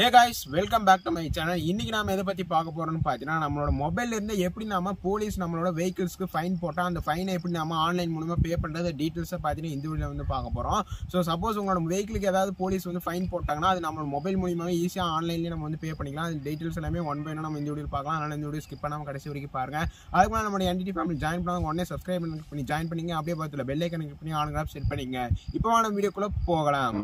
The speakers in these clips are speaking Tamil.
Hey guys welcome back to my channel இன்னைக்கு நாம எதை பத்தி பார்க்க போறோம்னு பார்த்தீங்கன்னா நம்மளோட மொபைல்லேருந்து எப்படி நாம போலீஸ் நம்மளோட வெஹிக்கிள்ஸ்க்கு ஃபைன் போட்டால் அந்த ஃபைனை எப்படி நாம ஆன்லைன் மூலமா பே பண்றது டீட்டெயில்ஸை பார்த்தீங்கன்னா இந்த வீடியோ வந்து பார்க்க போறோம். ஸோ சப்போஸ் உங்களோட வெஹிக்கிளுக்கு ஏதாவது போலீஸ் வந்து ஃபைன் போட்டாங்கன்னா அது நம்ம மொபைல் மூலியமாக ஈஸியாக ஆன்லைன்லேயே நம்ம வந்து பே பண்ணிக்கலாம். அது டீட்டெயில்ஸ் எல்லாமே ஒன் பை நம்ம இந்த வீடியோ பார்க்கலாம். அதனால இந்த வீடியோ ஸ்கிப் பண்ணாமல் கடைசி வரைக்கும் பாருங்க. அதுக்கு மேலே நம்ம என்டிடி ஃபேமிலி ஜாயின் பண்ணாங்க உடனே சப்ஸ்கிரைப் பண்ணி ஜாயின் பண்ணிங்க. அப்படியே பார்த்துல பெல்லை கனெக்ட் பண்ணி ஆளுங்க செட் பண்ணிங்க. இப்போ நம்ம வீடியோக்குள்ளே போகலாம்.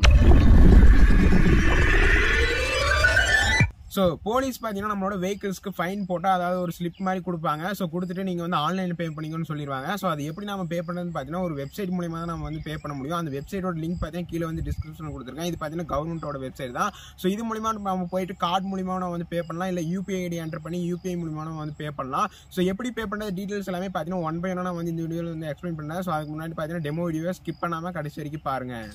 ஸோ போலீஸ் பார்த்தீங்கன்னா நம்மளோட வெஹிக்கிள்ஸ்க்கு ஃபைன் போட்டால் அதாவது ஒரு ஸ்லிப் மாதிரி கொடுப்பாங்க. ஸோ கொடுத்துட்டு நீங்கள் வந்து ஆன்லைனில் பே பண்ணிக்கணும்னு சொல்லிடுவாங்க ஸோ அது எப்படி நம்ம பே பண்ணுறதுன்னு பார்த்தீங்கன்னா ஒரு வெப்சைட் மூலியமாக தான் நம்ம வந்து பே பண்ண முடியும். அந்த வெப்சைட்டோட லிங்க் பார்த்தீங்கன்னா கீழே வந்து டிஸ்கிரிப்ஷன் கொடுத்துருக்கேன். இது பார்த்தீங்கன்னா கவர்மெண்ட்டோட வெப்சைட் தான். ஸோ இது மூலிமா நம்ம போயிட்டு கார்டு மூலியமாக நம்ம வந்து பே பண்ணலாம். இல்லை யூபிஐ ஐடி என்டர் பண்ணி யூபிஐ மூலியமாக நம்ம வந்து பே பண்ணலாம். ஸோ எப்படி பே பண்ணுறது டீட்டெயில்ஸ் எல்லாமே பார்த்தீங்கன்னா ஒன் பை ஒன்னாக நான் வந்து இந்த வீடியோவில் வந்து எக்ஸ்பிளைன் பண்ணேன். ஸோ அதுக்கு முன்னாடி பார்த்தீங்கன்னா டெமோ வீடியோவை ஸ்கிப் பண்ணாமல் கடைசி வரைக்கும் பாருங்கள்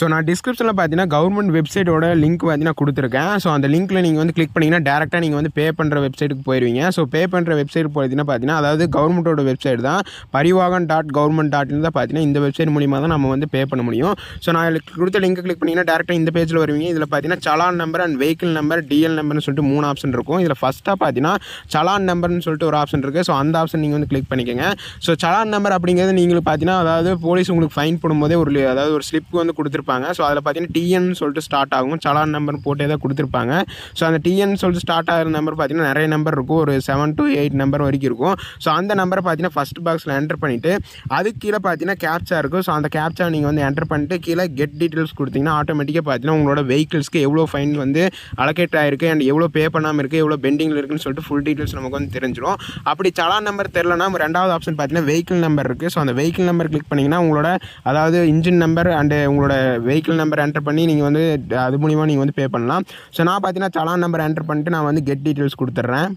ஸோ நான் டிஸ்கிரிப்ஷனில் பார்த்தீங்கன்னா கவர்மெண்ட் வெப்சைட்டோட லிங்க் பார்த்தீங்கன்னா கொடுத்துருக்கேன். ஸோ அந்த லிங்க்கில் நீங்கள் வந்து கிளிக் பண்ணிங்கன்னா டேரெக்டாக நீங்கள் வந்து பே பண்ணுற வெப்சைட்டுக்கு போயிடுவீங்க ஸோ பே பண்ணுற வெப்சைட் போயிடுச்சுன்னா பார்த்தீங்கன்னா அதாவது கவர்மெண்ட்டோட வெப்சைட் தான். பரிவாகன் டாட் கவர்மெண்ட் டாட் தான் பார்த்தீங்கன்னா இந்த வெப்சைட் மூலியமாக தான் நம்ம வந்து பே பண்ண முடியும். ஸோ நான் கொடுத்த லிங்க் கிளிக் பண்ணிங்கன்னா டேரெக்டாக இந்த பேஜில் வருவீங்க. இதில் பார்த்தீங்கன்னா challan number and vehicle number DL நம்பர்னு சொல்லிட்டு மூணு ஆப்ஷன் இருக்கும். இதில் ஃபஸ்ட்டாக பார்த்தீங்கன்னா சலான் நம்பர்னு சொல்லிட்டு ஒரு ஆப்ஷன் இருக்குது ஸோ அந்த ஆப்ஷன் நீங்கள் வந்து கிளிக் பண்ணிக்கோங்க. ஸோ சலான் நம்பர் அப்படிங்கிறது நீங்கள் பார்த்தீங்கன்னா அதாவது போலீஸ் உங்களுக்கு ஃபைன் போடும்போதே ஒரு அதாவது ஒரு ஸ்லிப் வந்து கொடுத்துருப்பாங்க. ஸோ அதில் பார்த்தீங்கன்னா டிஎன் சொல்லிட்டு ஸ்டார்ட் ஆகும். சலான் நம்பர் போட்டே தான் கொடுத்துருப்பாங்க. ஸோ அந்த டிஎன் சொல்லிட்டு ஸ்டார்ட் ஆகிற நம்பர் பார்த்தீங்கன்னா நிறைய நம்பர் இருக்கும். ஒரு செவன் டு எயிட் நம்பர் வரைக்கும் இருக்கும். ஸோ அந்த நம்பரை பார்த்தீங்கன்னா ஃபஸ்ட் பாக்ஸில் என்டர் பண்ணிவிட்டு அதுக்கு கீழே பார்த்தீங்கன்னா கேப்சா இருக்கும். ஸோ அந்த கேப்சா நீங்கள் வந்து என்டர் பண்ணிட்டு கீழே கெட் டீட்டெயில்ஸ் கொடுத்தீங்கன்னா ஆட்டோமேட்டிக்காக பார்த்தீங்கன்னா உங்களோட வெஹிக்கிள்ஸ்க்கு எவ்வளோ ஃபைன் வந்து அலோகேட் ஆகிருக்கு அண்ட் எவ்வளோ பே பண்ணாமல் இருக்குது எவ்வளோ பெண்டிங்கில் இருக்குன்னு சொல்லிட்டு ஃபுல் டீட்டெயில்ஸ் நமக்கு வந்து தெரிஞ்சிடும் அப்படி சலான் நம்பர் தெரிலனா ரெண்டாவது ஆப்ஷன் பார்த்தீங்கன்னா வெஹிக்கிள் நம்பர் இருக்குது ஸோ அந்த வெஹிக்கிள் நம்பர் கிளிக் பண்ணிங்கன்னா உங்களோட அதாவது இன்ஜின் நம்பர் அண்டு உங்களோட வெஹிக்கிள் நம்பர் என்டர் பண்ணி நீங்கள் வந்து அது மூலிமா நீங்கள் வந்து பே பண்ணலாம். ஸோ நான் பார்த்தீங்கன்னா சலான் நம்பர் என்டர் பண்ணிட்டு நான் வந்து கெட் டீட்டெயில்ஸ் கொடுத்துட்றேன்.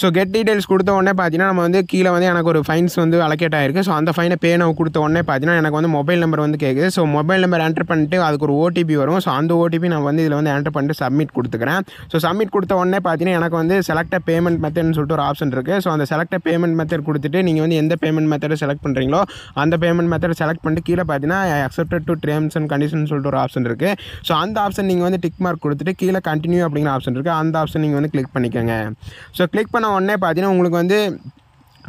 ஸோ கெட் டீடைல்ஸ் கொடுத்த உடனே பார்த்தீங்கன்னா நம்ம வந்து கீழே வந்து எனக்கு ஒரு ஃபைன்ஸ் வந்து அலோகேட் ஆயிருக்கு. ஸோ அந்த ஃபைனை பே நான் கொடுத்த உடனே பார்த்தீங்கன்னா எனக்கு வந்து மொபைல் நம்பர் வந்து கேட்குது ஸோ மொபைல் நம்பர் என்டர் பண்ணிட்டு அதுக்கு ஒரு ஓடிபி வரும். ஸோ அந்த ஓடிபி நான் வந்து இதில் வந்து என்டர் பண்ணிட்டு சப்மிட் கொடுத்துக்கிறேன். ஸோ சப்மிட் கொடுத்த உடனே பார்த்தீங்கன்னா எனக்கு வந்து செலக்ட் பேமெண்ட் மெத்தட்னு சொல்லிட்டு ஒரு ஆப்ஷன் இருக்குது ஸோ அந்த செலக்ட் பேமெண்ட் மெத்தட் கொடுத்துட்டு நீங்கள் வந்து எந்த பேமெண்ட் மெத்தடை செலக்ட் பண்ணுறீங்களோ அந்த பேமெண்ட் மெத்தடை செலக்ட் பண்ணிட்டு கீழே பார்த்தீங்கன்னா accepted to terms and condition சொல்லிட்டு ஒரு ஆப்ஷன் இருக்குது ஸோ அந்த ஆப்ஷன் நீங்கள் வந்து டிக் மார்க் கொடுத்துட்டு கீழே கண்டினியூ அப்படிங்கிற ஆப்ஷன் இருக்குது அந்த ஆப்ஷன் நீங்கள் வந்து கிளிக் பண்ணிக்கோங்க. ஸோ கிளிக் பண்ண உடனே பார்த்தீங்கன்னா உங்களுக்கு வந்து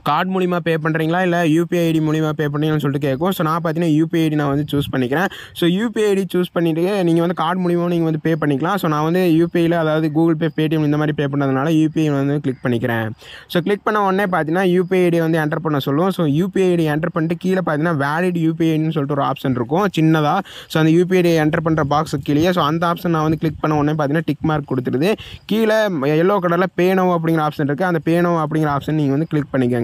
கார்டு மூலிமா பே பண்ணுறீங்களா இல்லை யூபிஐ ஐடி மூலிமா பே பண்ணுறீங்கன்னு சொல்லிட்டு கேட்கும் ஸோ நான் பார்த்தீங்கன்னா யூபிஐ ஐடி நான் வந்து சூஸ் பண்ணிக்கிறேன். ஸோ யூபிஐ ஐடி சூஸ் பண்ணிவிட்டு நீங்கள் வந்து கார்டு மூலிமா நீங்கள் வந்து பே பண்ணிக்கலாம். ஸோ நான் வந்து யூபிஐயில் அதாவது கூகுள் பே பேடிஎம் இந்த மாதிரி பே பண்ணுறதுனால யூபிஐ வந்து கிளிக் பண்ணிக்கிறேன். ஸோ கிளிக் பண்ண உடனே பார்த்தீங்கன்னா யூபிஐ ஐடி வந்து என்டர் பண்ண சொல்லுவோம் ஸோ யூபிஐ ஐடி என்டர் பண்ணிட்டு கீழே பார்த்தீங்கன்னா வேலிட் யூபிஐ ஐடின்னு சொல்லிட்டு ஒரு ஆப்ஷன் இருக்கும். சின்னதாக ஸோ அந்த யூபிஐ ஐடி என்டர் பண்ணுற பாக்ஸ் கீழே ஸோ அந்த ஆப்ஷன் நான் வந்து கிளிக் பண்ண உடனே பார்த்தீங்கன்னா டிக் மார்க் கொடுத்துருது. கீழே எல்லோ கலரில் பேனோ அப்படிங்கிற ஆப்ஷன் இருக்குது அந்த பேனோ அப்படிங்கிற ஆப்ஷன் நீங்கள் வந்து கிளிக் பண்ணிக்கோங்க.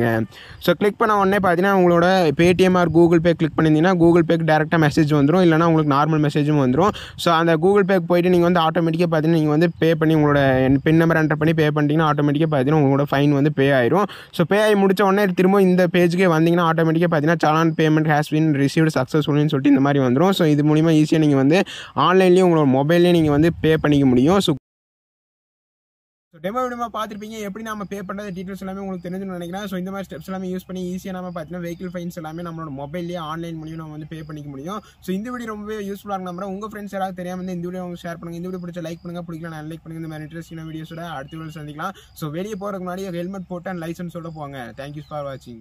ஸோ கிளிக் பண்ண உடனே பார்த்தீங்கன்னா உங்களோட Paytm or Google Pay click பண்ணியிருந்தீங்கன்னா கூகுள் பேக்கு டேரெக்டாக மெசேஜ் வந்துடும் இல்லைனா உங்களுக்கு நார்மல் மெசேஜும் வந்துடும் ஸோ அந்த கூகுள் பேக்கு போயிட்டு நீங்கள் வந்து ஆட்டோமேட்டிக்காக பார்த்தீங்கன்னா நீங்கள் வந்து பே பண்ணி உங்களோட பின் நம்பர் என்டர் பண்ணி பே பண்ணிட்டீங்கன்னா ஆட்டோமேட்டிக்காக பார்த்தீங்கன்னா உங்களோட ஃபைன் வந்து பே ஆயிரும். ஸோ பே ஆகி முடிச்ச உடனே திரும்ப இந்த பேஜுக்கே வந்தீங்கன்னா ஆட்டோமேட்டிக்காக பார்த்தீங்கன்னா challan payment has been received சக்ஸஸ்ஃபுல்னு சொல்லிட்டு இந்த மாதிரி வந்துடும் ஸோ இது மூலிமா ஈஸியாக நீங்கள் வந்து ஆன்லைன்லேயும் உங்களோட மொபைல்லேயே நீங்கள் வந்து பே பண்ணிக்க முடியும். ஸோ ஸோ டெமோ விடமா பார்த்துருப்பீங்க. எப்படி நம்ம பே பண்ணுறது டீட்டெயில்ஸ் எல்லாமே உங்களுக்கு தெரிஞ்சுன்னு நினைக்கிறேன். ஸோ இந்த மாதிரி ஸ்டெப்ஸ் எல்லாமே யூஸ் பண்ணி ஈஸியாக நம்ம பார்த்தீங்கன்னா வெஹிக்கிள் ஃபைன்ஸ் எல்லாமே நம்மளோட மொபைல்லேயே ஆன்லைன் மூலியம் நம்ம வந்து பே பண்ணிக்க முடியும். ஸோ இந்த வீடியோ ரொம்பவே யூஸ்ஃபுல்லாக நம்புறேன். உங்கள் ஃப்ரெண்ட்ஸ் யாராவது தெரியாமல் வந்து இந்த வீடியோ ஷேர் பண்ணுங்க. இந்த வீடியோ பிடிச்ச லைக் பண்ணுங்க. பிடிக்கலாம் நான் லைக் பண்ணுங்க. இந்த மாதிரி இன்ட்ரெஸ்டிங் வீடியோஸோட அடுத்த வீடியோ சந்திக்கலாம். ஸோ வெளியே போகிறதுக்கு முன்னாடி ஹெல்மெட் போட்டு அண்ட் லைசன்ஸோட போங்க. தேங்க்யூ ஃபார் வாட்சிங்